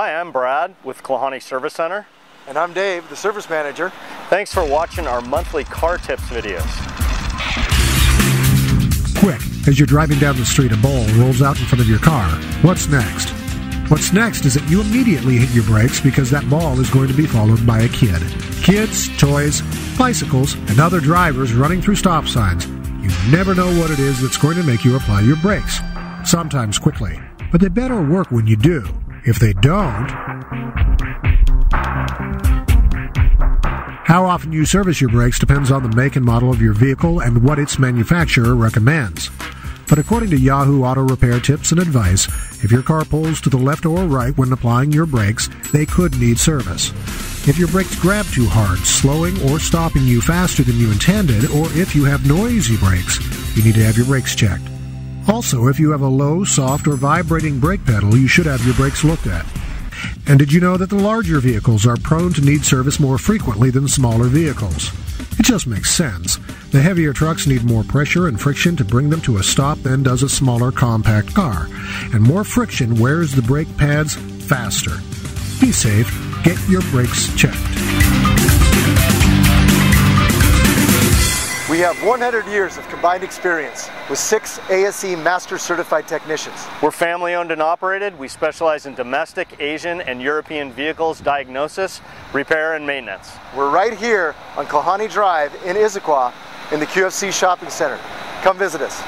Hi, I'm Brad with Klahanie Service Center. And I'm Dave, the service manager. Thanks for watching our monthly car tips videos. Quick, as you're driving down the street, a ball rolls out in front of your car. What's next? What's next is that you immediately hit your brakes because that ball is going to be followed by a kid. Kids, toys, bicycles, and other drivers running through stop signs. You never know what it is that's going to make you apply your brakes. Sometimes quickly. But they better work when you do. If they don't, how often you service your brakes depends on the make and model of your vehicle and what its manufacturer recommends. But according to Yahoo Auto Repair tips and advice, if your car pulls to the left or right when applying your brakes, they could need service. If your brakes grab too hard, slowing or stopping you faster than you intended, or if you have noisy brakes, you need to have your brakes checked. Also, if you have a low, soft, or vibrating brake pedal, you should have your brakes looked at. And did you know that the larger vehicles are prone to need service more frequently than smaller vehicles? It just makes sense. The heavier trucks need more pressure and friction to bring them to a stop than does a smaller compact car. And more friction wears the brake pads faster. Be safe. Get your brakes checked. We have 100 years of combined experience with six ASE Master Certified technicians. We're family owned and operated. We specialize in domestic, Asian, and European vehicles diagnosis, repair, and maintenance. We're right here on Klahanie Drive in Issaquah in the QFC Shopping Center. Come visit us.